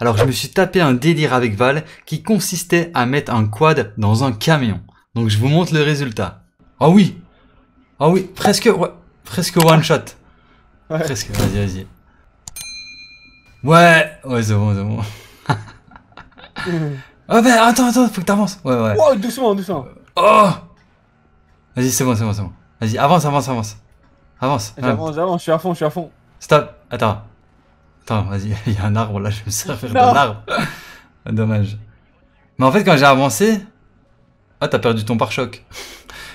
Alors je me suis tapé un délire avec Val qui consistait à mettre un quad dans un camion. Donc je vous montre le résultat. Ah oui Ah oui, presque, ouais, presque one shot. Ouais. Presque, vas-y, vas-y. Ouais, ouais, c'est bon, c'est bon. Oh ben attends, attends, faut que t'avances. Ouais, ouais. Oh, doucement, doucement. Oh Vas-y, c'est bon, c'est bon, c'est bon. Vas-y, avance, avance, avance. Avance. J'avance, j'avance, je suis à fond, je suis à fond. Stop. Attends. Attends, vas-y. Il y a un arbre là, je vais me servir d'un arbre. Dommage. Mais en fait, quand j'ai avancé. Ah, t'as perdu ton pare-choc.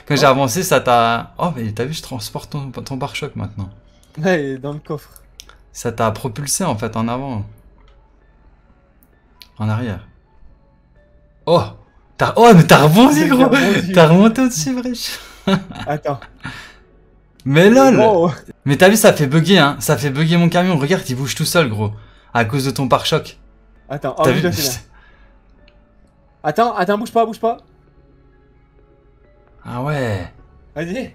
Quand j'ai Oh. avancé, ça t'a. Oh, mais t'as vu, je transporte ton, ton pare-choc maintenant. Ouais, il est dans le coffre. Ça t'a propulsé en fait en avant. En arrière. Oh Oh, mais t'as rebondi, gros. T'as remonté au-dessus, Brich Attends. Mais lol Mais t'as vu, ça fait bugger, hein Ça fait bugger mon camion. Regarde, il bouge tout seul, gros. À cause de ton pare-choc. Attends, oh, vu. Attends, attends, bouge pas, bouge pas. Ah ouais. Vas-y.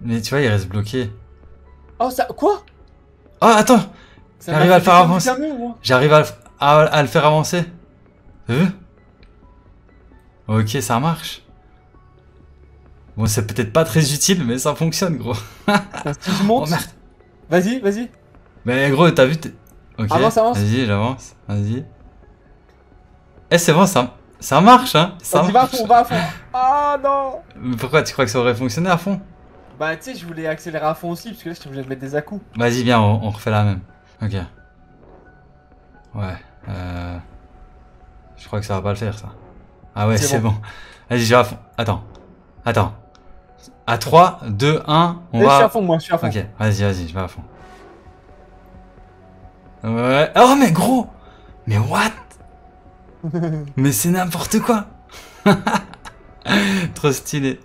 Mais tu vois, il reste bloqué. Oh, ça. Quoi? Oh, attends J'arrive à le faire avancer. J'arrive à, le f- à, à le faire avancer. Ok, ça marche. Bon, c'est peut-être pas très utile, mais ça fonctionne, gros. Si je Oh monte. merde Vas-y, vas-y. Mais gros, t'as vu t'es- Ok. Avance, avance. Vas-y, j'avance. Vas-y. Eh, c'est bon, ça, ça marche, hein Ça Vas-y, va à fond, va à fond. Ah non Mais pourquoi tu crois que ça aurait fonctionné à fond? Bah, tu sais, je voulais accélérer à fond aussi, parce que là, je suis obligé de mettre des à-coups. Vas-y, viens, on, on refait la même. Ok. Ouais. Euh... Je crois que ça va pas le faire, ça. Ah ouais, C'est c'est bon. bon. Vas-y, je vais à fond. Attends. Attends. À 3, 2, 1, on Eh, Je suis à va... fond, moi, je suis à fond. Ok, vas-y, vas-y, je vais à fond. Ouais. Oh, mais gros Mais what? Mais c'est n'importe quoi Trop stylé.